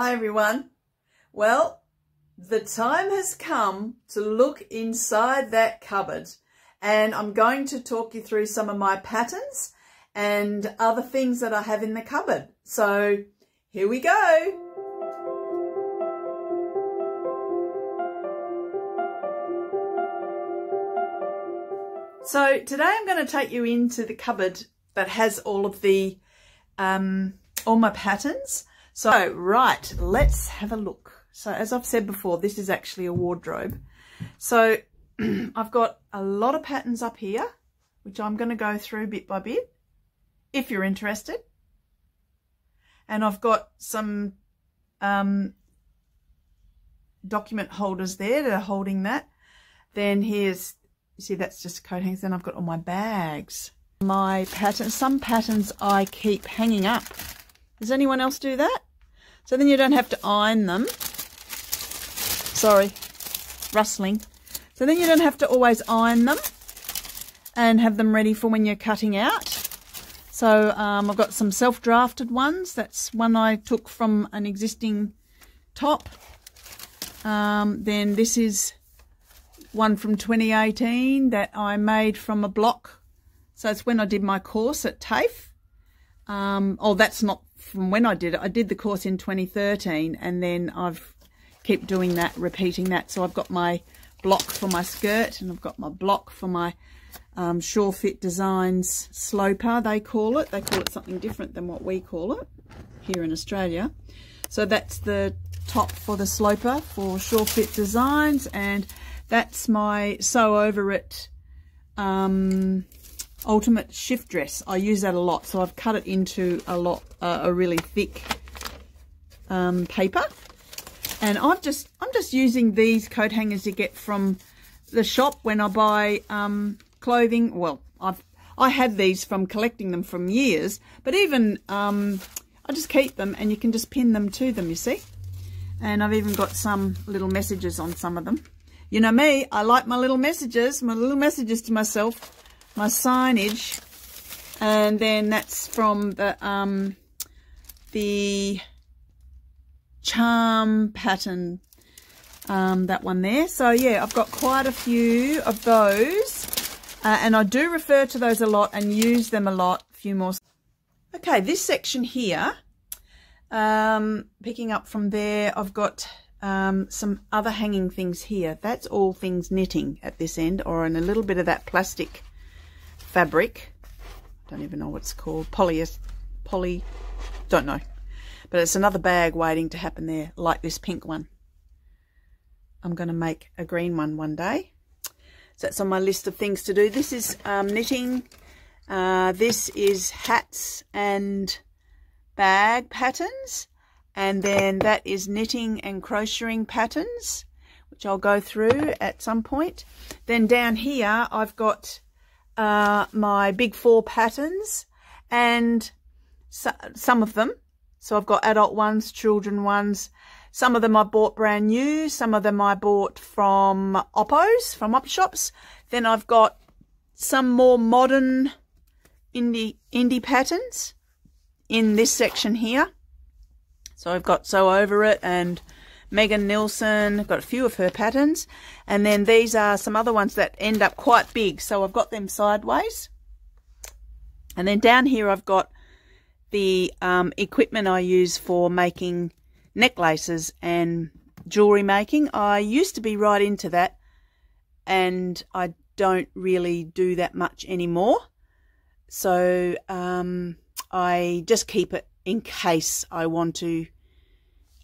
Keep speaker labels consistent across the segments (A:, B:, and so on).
A: Hi everyone. Well, the time has come to look inside that cupboard and I'm going to talk you through some of my patterns and other things that I have in the cupboard. So here we go. So today I'm going to take you into the cupboard that has all of the, um, all my patterns. So, right, let's have a look. So as I've said before, this is actually a wardrobe. So I've got a lot of patterns up here, which I'm going to go through bit by bit, if you're interested. And I've got some um, document holders there that are holding that. Then here's you see, that's just coat hangers. Then I've got all my bags. My patterns, some patterns I keep hanging up. Does anyone else do that? So then you don't have to iron them. Sorry, rustling. So then you don't have to always iron them and have them ready for when you're cutting out. So um, I've got some self-drafted ones. That's one I took from an existing top. Um, then this is one from 2018 that I made from a block. So it's when I did my course at TAFE. Um, oh, that's not from when I did it. I did the course in 2013 and then I've keep doing that, repeating that. So I've got my block for my skirt and I've got my block for my um, Sure Fit Designs sloper, they call it. They call it something different than what we call it here in Australia. So that's the top for the sloper for Sure Fit Designs and that's my Sew Over It um, Ultimate Shift Dress. I use that a lot, so I've cut it into a lot, uh, a really thick um, paper. And I've just, I'm just using these coat hangers you get from the shop when I buy um, clothing. Well, I've, I had these from collecting them from years, but even um, I just keep them and you can just pin them to them, you see. And I've even got some little messages on some of them. You know me, I like my little messages, my little messages to myself, my signage. And then that's from the, um, the charm pattern, um, that one there. So yeah, I've got quite a few of those. Uh, and I do refer to those a lot and use them a lot. A few more. Okay, this section here, um, picking up from there, I've got um, some other hanging things here. That's all things knitting at this end or in a little bit of that plastic fabric. Don't even know what it's called. Poly, poly, don't know. But it's another bag waiting to happen there, like this pink one. I'm going to make a green one one day. So that's on my list of things to do. This is um, knitting. Uh, this is hats and bag patterns. And then that is knitting and crocheting patterns, which I'll go through at some point. Then down here, I've got uh, my big four patterns and so, some of them. So I've got adult ones, children ones. Some of them I bought brand new. Some of them I bought from Oppos, from Op Shops. Then I've got some more modern indie indie patterns in this section here. So I've got Sew Over It and Megan. I've got a few of her patterns. And then these are some other ones that end up quite big. So I've got them sideways. And then down here I've got the um, equipment I use for making necklaces and jewellery making. I used to be right into that and I don't really do that much anymore. So um, I just keep it in case I want to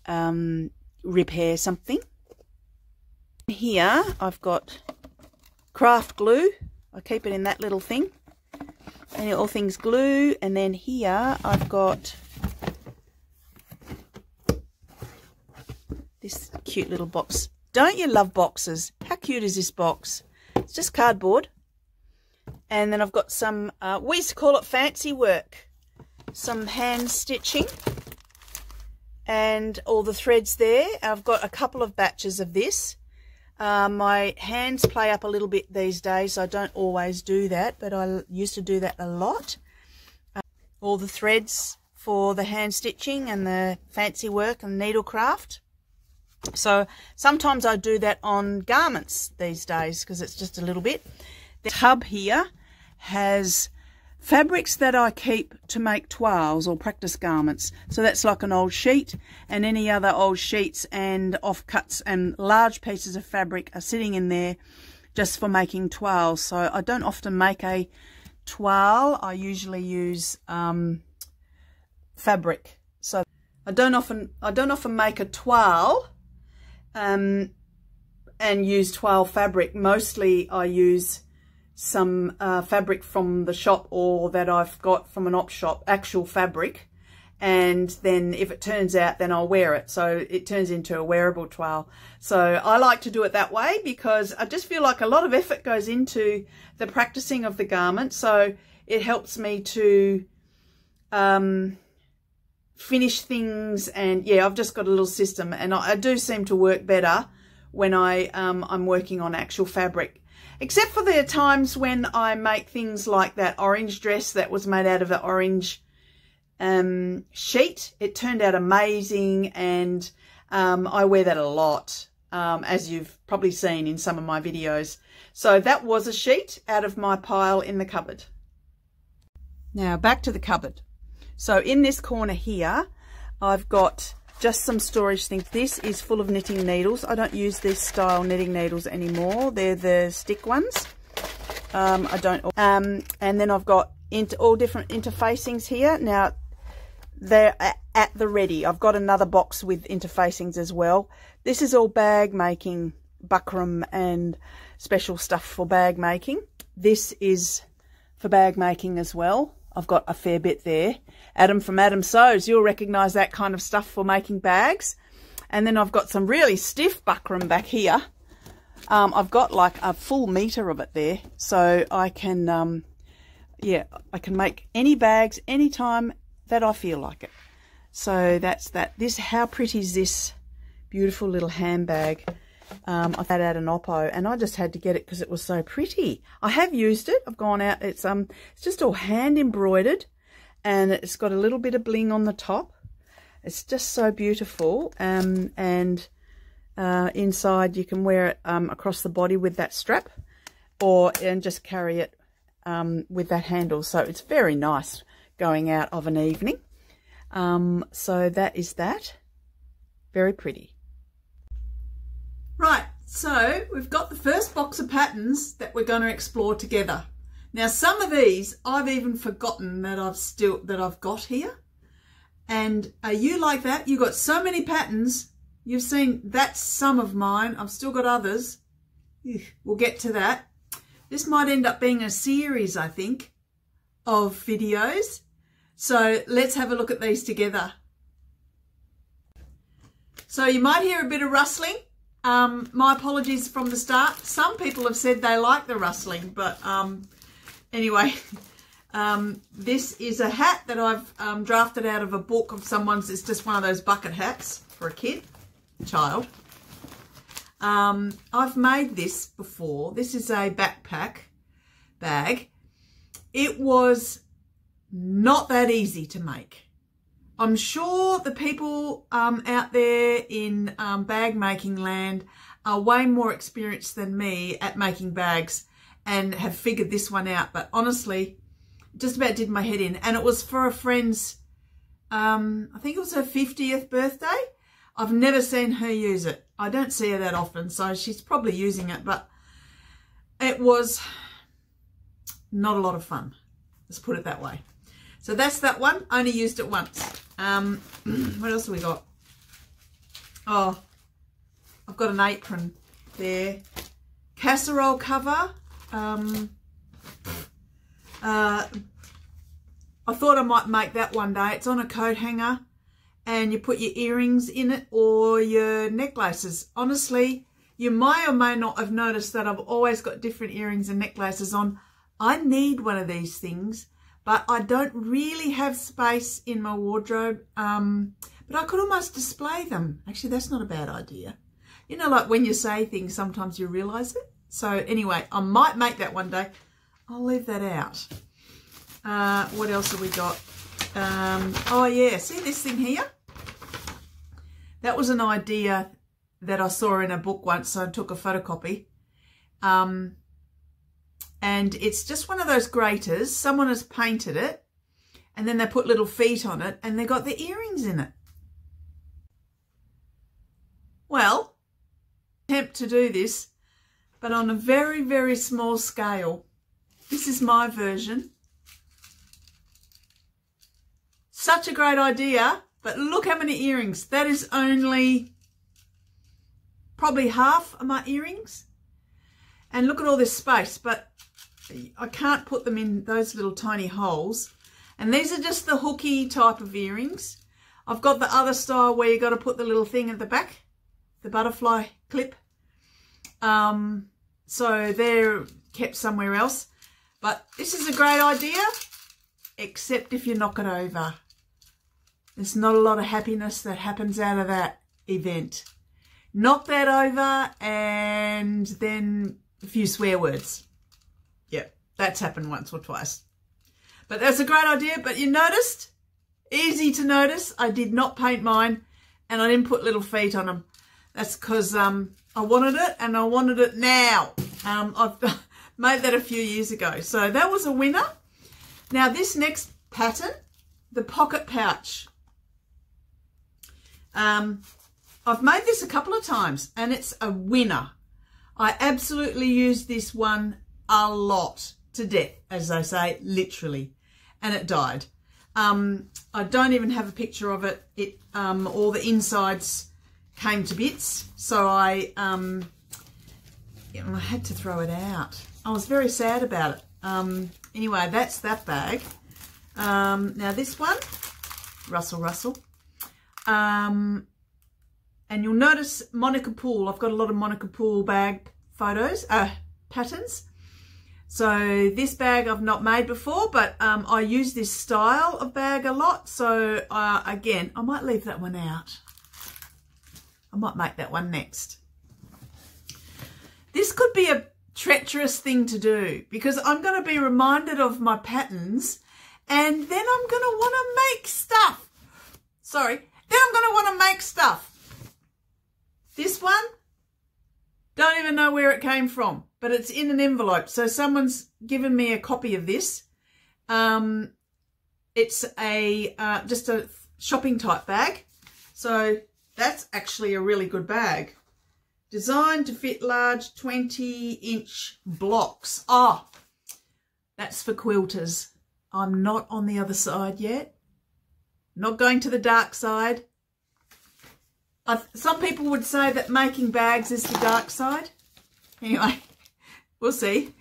A: um, repair something. Here I've got craft glue. I keep it in that little thing. And all things glue. And then here I've got this cute little box. Don't you love boxes? How cute is this box? It's just cardboard. And then I've got some, uh, we used to call it fancy work some hand stitching and all the threads there. I've got a couple of batches of this. Uh, my hands play up a little bit these days. I don't always do that, but I used to do that a lot. Uh, all the threads for the hand stitching and the fancy work and needlecraft. So sometimes I do that on garments these days because it's just a little bit. The tub here has fabrics that I keep to make toiles or practice garments. So that's like an old sheet and any other old sheets and offcuts and large pieces of fabric are sitting in there just for making toiles. So I don't often make a toile. I usually use um, fabric. So I don't often I don't often make a toile um, and use toile fabric. Mostly I use some uh, fabric from the shop or that I've got from an op shop, actual fabric. And then if it turns out, then I'll wear it. So it turns into a wearable toile. So I like to do it that way because I just feel like a lot of effort goes into the practicing of the garment. So it helps me to um, finish things. And yeah, I've just got a little system and I, I do seem to work better when I, um, I'm working on actual fabric except for the times when I make things like that orange dress that was made out of an orange um, sheet. It turned out amazing and um, I wear that a lot, um, as you've probably seen in some of my videos. So that was a sheet out of my pile in the cupboard. Now back to the cupboard. So in this corner here, I've got just some storage things. This is full of knitting needles. I don't use this style knitting needles anymore. They're the stick ones. Um, I don't. Um, and then I've got into all different interfacings here. Now, they're at the ready. I've got another box with interfacings as well. This is all bag making, buckram and special stuff for bag making. This is for bag making as well. I've got a fair bit there. Adam from Adam Sews, you'll recognise that kind of stuff for making bags. And then I've got some really stiff buckram back here. Um, I've got like a full metre of it there. So I can, um, yeah, I can make any bags anytime that I feel like it. So that's that. This, how pretty is this beautiful little handbag? Um, I've had at an Oppo and I just had to get it because it was so pretty. I have used it. I've gone out. It's um, it's just all hand embroidered and it's got a little bit of bling on the top. It's just so beautiful. Um, and uh, inside you can wear it um, across the body with that strap or and just carry it um, with that handle. So it's very nice going out of an evening. Um, so that is that. Very pretty. Right, so we've got the first box of patterns that we're going to explore together. Now some of these I've even forgotten that I've still that I've got here. And are you like that? You've got so many patterns. You've seen that's some of mine. I've still got others. We'll get to that. This might end up being a series, I think, of videos. So let's have a look at these together. So you might hear a bit of rustling. Um, my apologies from the start. Some people have said they like the rustling, but um, anyway, um, this is a hat that I've um, drafted out of a book of someone's. It's just one of those bucket hats for a kid, child. Um, I've made this before. This is a backpack bag. It was not that easy to make. I'm sure the people um, out there in um, bag making land are way more experienced than me at making bags and have figured this one out. But honestly, just about did my head in. And it was for a friend's, um, I think it was her 50th birthday. I've never seen her use it. I don't see her that often, so she's probably using it. But it was not a lot of fun. Let's put it that way. So that's that one. Only used it once. Um, what else have we got? Oh, I've got an apron there. Casserole cover. Um, uh, I thought I might make that one day. It's on a coat hanger and you put your earrings in it or your necklaces. Honestly, you may or may not have noticed that I've always got different earrings and necklaces on. I need one of these things but I don't really have space in my wardrobe. Um, but I could almost display them. Actually, that's not a bad idea. You know, like when you say things, sometimes you realise it. So anyway, I might make that one day. I'll leave that out. Uh, what else have we got? Um, oh yeah, see this thing here? That was an idea that I saw in a book once, so I took a photocopy. Um, and it's just one of those graters. Someone has painted it and then they put little feet on it and they got the earrings in it. Well, attempt to do this, but on a very, very small scale. This is my version. Such a great idea, but look how many earrings. That is only probably half of my earrings. And look at all this space, but I can't put them in those little tiny holes. And these are just the hooky type of earrings. I've got the other style where you've got to put the little thing at the back, the butterfly clip. Um, so they're kept somewhere else. But this is a great idea, except if you knock it over. There's not a lot of happiness that happens out of that event. Knock that over and then a few swear words. That's happened once or twice. But that's a great idea. But you noticed, easy to notice, I did not paint mine and I didn't put little feet on them. That's because um, I wanted it and I wanted it now. Um, I've made that a few years ago. So that was a winner. Now this next pattern, the pocket pouch. Um, I've made this a couple of times and it's a winner. I absolutely use this one a lot to death, as I say, literally. And it died. Um, I don't even have a picture of it. It um, All the insides came to bits. So I, um, I had to throw it out. I was very sad about it. Um, anyway, that's that bag. Um, now this one, Russell Russell. Um, and you'll notice Monica Poole. I've got a lot of Monica Poole bag photos, uh, patterns. So this bag I've not made before, but um, I use this style of bag a lot. So uh, again, I might leave that one out. I might make that one next. This could be a treacherous thing to do because I'm going to be reminded of my patterns and then I'm going to want to make stuff. Sorry. Then I'm going to want to make stuff. This one, don't even know where it came from, but it's in an envelope. So someone's given me a copy of this. Um, it's a uh, just a shopping type bag. So that's actually a really good bag. Designed to fit large 20 inch blocks. Oh, that's for quilters. I'm not on the other side yet. Not going to the dark side. I've, some people would say that making bags is the dark side. Anyway, we'll see.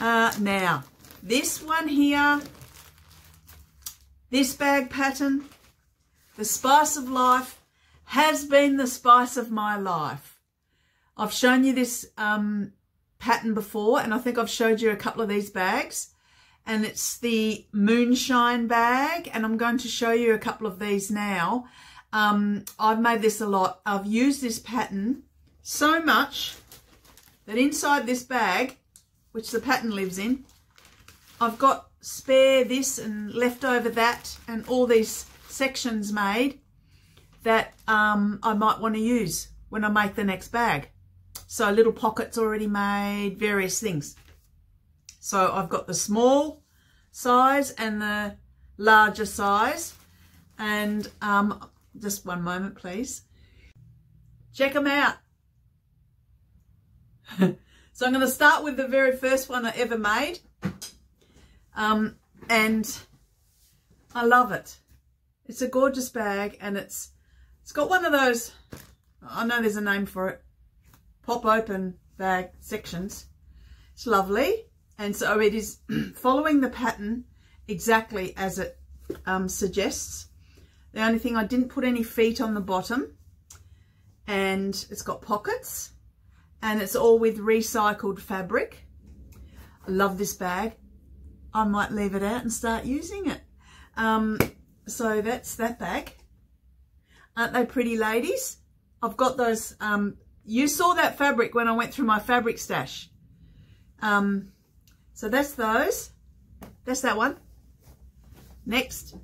A: Uh, now, this one here, this bag pattern, the spice of life, has been the spice of my life. I've shown you this um, pattern before, and I think I've showed you a couple of these bags. And it's the Moonshine bag, and I'm going to show you a couple of these now. Um, I've made this a lot. I've used this pattern so much that inside this bag, which the pattern lives in, I've got spare this and leftover that and all these sections made that um, I might want to use when I make the next bag. So little pockets already made, various things. So I've got the small size and the larger size and um, just one moment, please. Check them out. so I'm going to start with the very first one I ever made. Um, and I love it. It's a gorgeous bag and it's it's got one of those, I know there's a name for it, pop open bag sections. It's lovely. And so it is following the pattern exactly as it um, suggests. The only thing, I didn't put any feet on the bottom. And it's got pockets. And it's all with recycled fabric. I love this bag. I might leave it out and start using it. Um, so that's that bag. Aren't they pretty ladies? I've got those, um, you saw that fabric when I went through my fabric stash. Um, so that's those. That's that one. Next.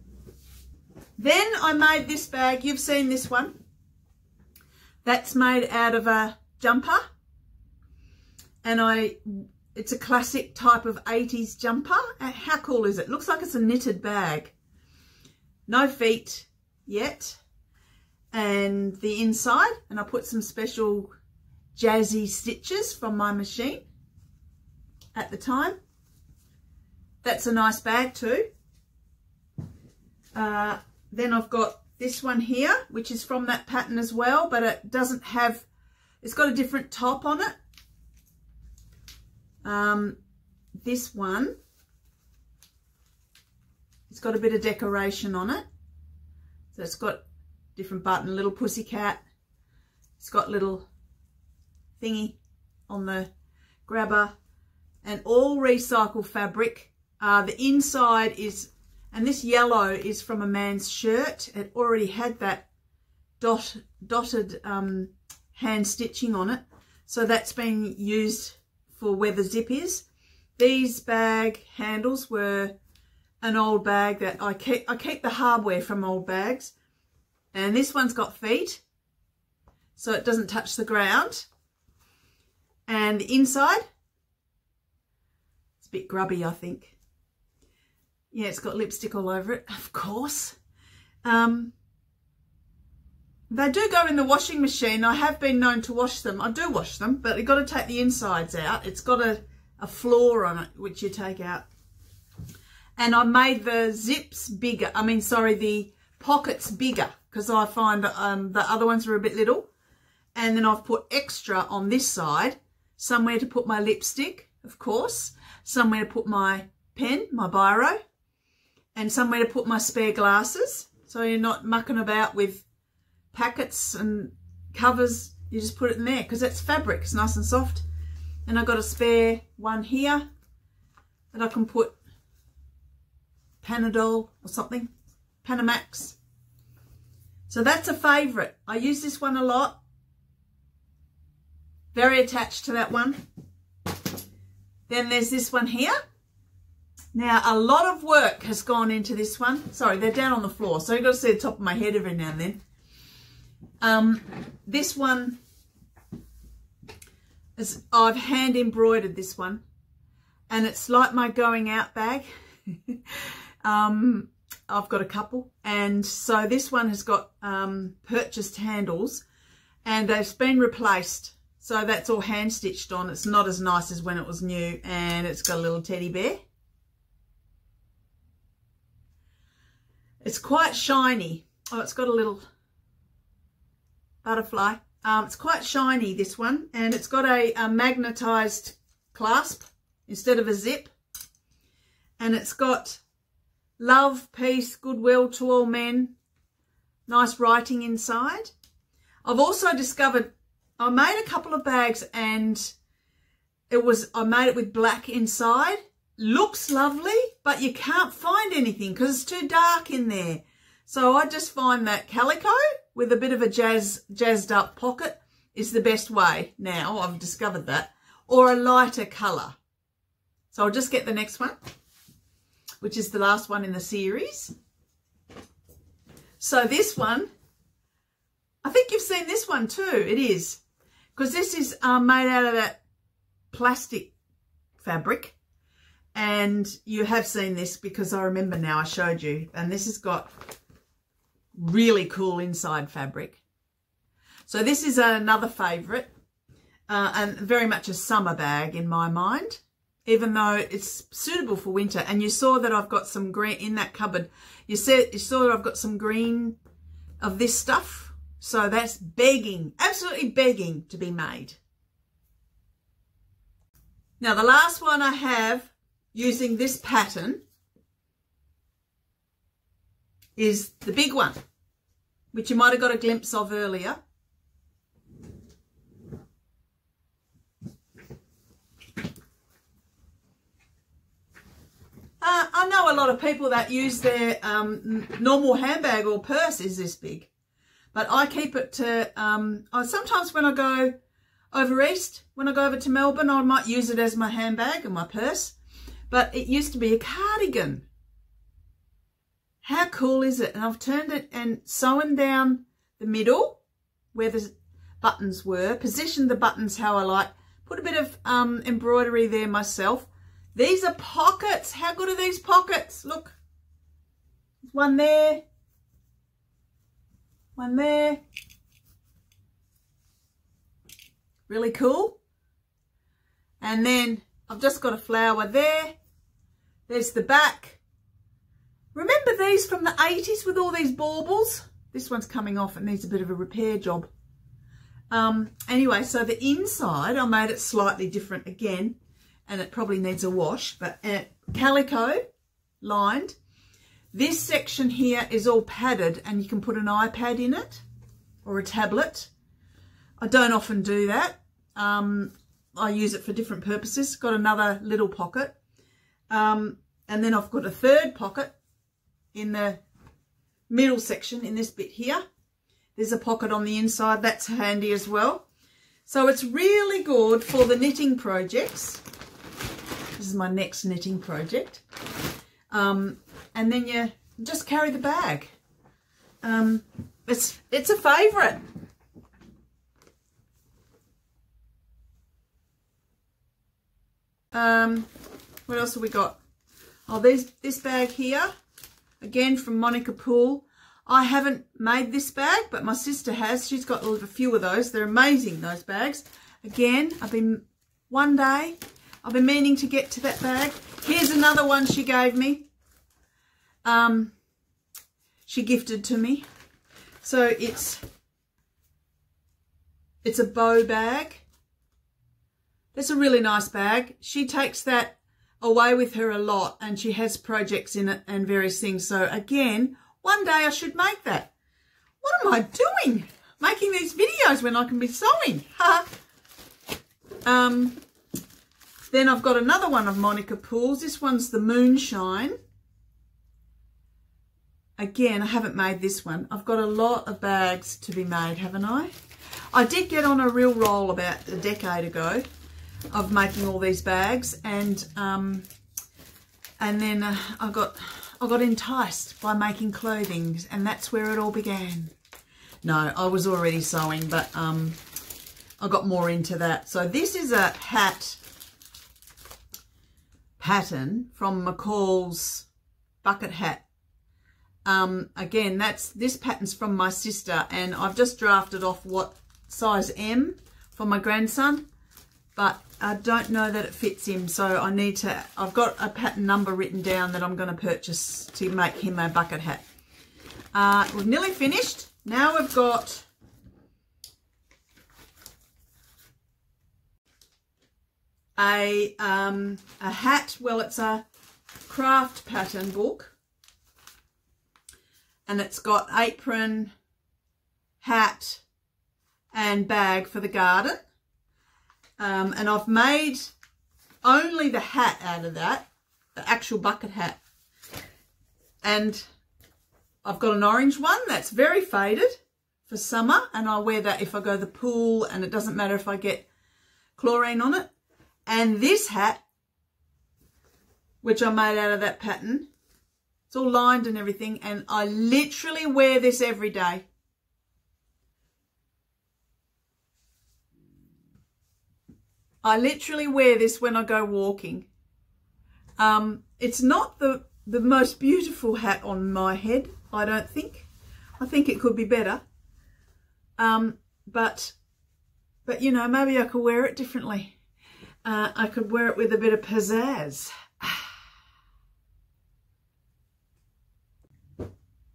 A: Then I made this bag. You've seen this one. That's made out of a jumper. And I, it's a classic type of 80s jumper. How cool is it? Looks like it's a knitted bag. No feet yet. And the inside, and I put some special jazzy stitches from my machine at the time. That's a nice bag too. Uh, then I've got this one here, which is from that pattern as well, but it doesn't have, it's got a different top on it. Um, this one, it's got a bit of decoration on it. So it's got different button, little pussycat. It's got little thingy on the grabber and all recycled fabric. Uh, the inside is, and this yellow is from a man's shirt. It already had that dot, dotted um, hand stitching on it. So that's been used for where the zip is. These bag handles were an old bag that I keep, I keep the hardware from old bags. And this one's got feet, so it doesn't touch the ground. And the inside, it's a bit grubby, I think. Yeah, it's got lipstick all over it, of course. Um, they do go in the washing machine. I have been known to wash them. I do wash them, but you've got to take the insides out. It's got a, a floor on it, which you take out. And I made the zips bigger. I mean, sorry, the pockets bigger because I find um, the other ones are a bit little. And then I've put extra on this side somewhere to put my lipstick, of course, somewhere to put my pen, my biro, and somewhere to put my spare glasses. So you're not mucking about with packets and covers. You just put it in there because it's fabric. It's nice and soft. And I've got a spare one here that I can put Panadol or something, Panamax. So that's a favourite. I use this one a lot. Very attached to that one. Then there's this one here. Now, a lot of work has gone into this one. Sorry, they're down on the floor, so you've got to see the top of my head every now and then. Um, this one, is, I've hand embroidered this one, and it's like my going out bag. um, I've got a couple, and so this one has got um, purchased handles, and they've been replaced so that's all hand stitched on. It's not as nice as when it was new and it's got a little teddy bear. It's quite shiny. Oh, it's got a little butterfly. Um, it's quite shiny, this one, and it's got a, a magnetized clasp instead of a zip. And it's got love, peace, goodwill to all men. Nice writing inside. I've also discovered I made a couple of bags and it was, I made it with black inside. Looks lovely, but you can't find anything because it's too dark in there. So I just find that calico with a bit of a jazz, jazzed up pocket is the best way now. I've discovered that. Or a lighter colour. So I'll just get the next one, which is the last one in the series. So this one, I think you've seen this one too. It is because this is uh, made out of that plastic fabric and you have seen this because I remember now I showed you. And this has got really cool inside fabric. So this is another favorite uh, and very much a summer bag in my mind even though it's suitable for winter. And you saw that I've got some green in that cupboard you said you saw that I've got some green of this stuff. So that's begging, absolutely begging to be made. Now the last one I have using this pattern is the big one, which you might have got a glimpse of earlier. Uh, I know a lot of people that use their um, normal handbag or purse is this big. But I keep it to, um, I, sometimes when I go over east, when I go over to Melbourne, I might use it as my handbag and my purse. But it used to be a cardigan. How cool is it? And I've turned it and sewn down the middle where the buttons were, positioned the buttons how I like, put a bit of um, embroidery there myself. These are pockets. How good are these pockets? Look, one there, one there. Really cool. And then I've just got a flower there. There's the back. Remember these from the 80s with all these baubles? This one's coming off. It needs a bit of a repair job. Um, anyway, so the inside, I made it slightly different again. And it probably needs a wash. But uh, calico lined. This section here is all padded and you can put an iPad in it or a tablet. I don't often do that. Um, I use it for different purposes. Got another little pocket. Um, and then I've got a third pocket in the middle section in this bit here. There's a pocket on the inside. That's handy as well. So it's really good for the knitting projects. This is my next knitting project. Um, and then you just carry the bag. Um, it's, it's a favourite. Um, what else have we got? Oh, there's this bag here. Again, from Monica Poole. I haven't made this bag, but my sister has. She's got a few of those. They're amazing, those bags. Again, I've been, one day, I've been meaning to get to that bag. Here's another one she gave me. Um, she gifted to me. So it's, it's a bow bag. It's a really nice bag. She takes that away with her a lot and she has projects in it and various things. So again, one day I should make that. What am I doing? Making these videos when I can be sewing. um, then I've got another one of Monica Poole's. This one's the Moonshine. Again, I haven't made this one. I've got a lot of bags to be made, haven't I? I did get on a real roll about a decade ago of making all these bags and um, and then uh, I got I got enticed by making clothing and that's where it all began. No, I was already sewing but um, I got more into that. So this is a hat pattern from McCall's bucket hat. Um, again, that's this pattern's from my sister and I've just drafted off what size M for my grandson but I don't know that it fits him so I need to I've got a pattern number written down that I'm going to purchase to make him a bucket hat. Uh, we've nearly finished. Now we've got a um, a hat. Well it's a craft pattern book. And it's got apron hat and bag for the garden um, and I've made only the hat out of that, the actual bucket hat. And I've got an orange one that's very faded for summer. And I wear that if I go to the pool and it doesn't matter if I get chlorine on it. And this hat, which I made out of that pattern, it's all lined and everything. And I literally wear this every day. I literally wear this when I go walking. Um, it's not the, the most beautiful hat on my head, I don't think. I think it could be better. Um, but, but you know, maybe I could wear it differently. Uh, I could wear it with a bit of pizzazz.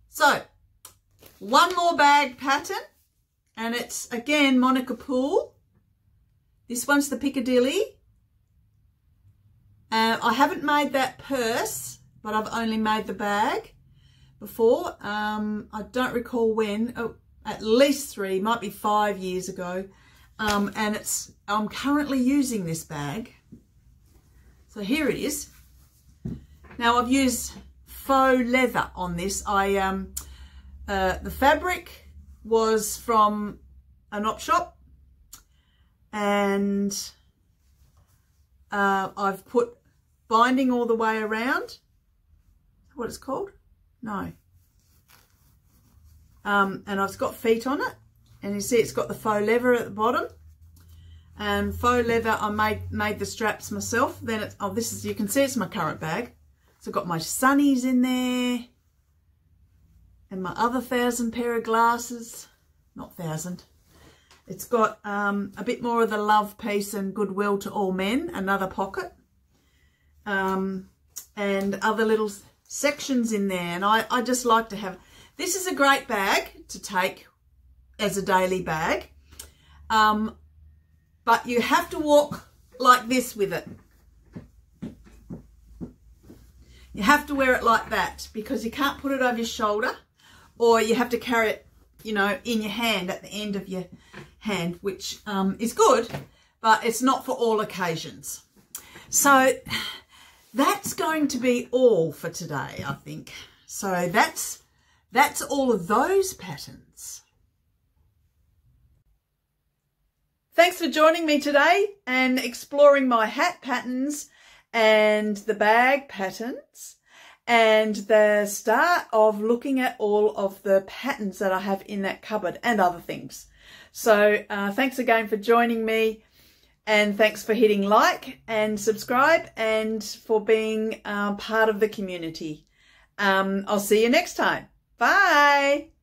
A: So, one more bag pattern, and it's again Monica Poole. This one's the Piccadilly. Uh, I haven't made that purse, but I've only made the bag before. Um, I don't recall when, oh, at least three, might be five years ago. Um, and it's I'm currently using this bag. So here it is. Now I've used faux leather on this. I um, uh, The fabric was from an op shop and uh, I've put binding all the way around. What it's called? No. Um, and I've got feet on it. And you see it's got the faux leather at the bottom. And faux leather, I made made the straps myself. Then it's, oh, this is, you can see it's my current bag. So I've got my sunnies in there. And my other thousand pair of glasses. Not thousand. It's got um, a bit more of the love, peace and goodwill to all men. Another pocket. Um, and other little sections in there. And I, I just like to have... This is a great bag to take as a daily bag. Um, but you have to walk like this with it. You have to wear it like that because you can't put it over your shoulder or you have to carry it, you know, in your hand at the end of your hand, which um, is good, but it's not for all occasions. So that's going to be all for today, I think. So that's that's all of those patterns. Thanks for joining me today and exploring my hat patterns and the bag patterns and the start of looking at all of the patterns that I have in that cupboard and other things. So uh, thanks again for joining me and thanks for hitting like and subscribe and for being uh, part of the community. Um, I'll see you next time. Bye.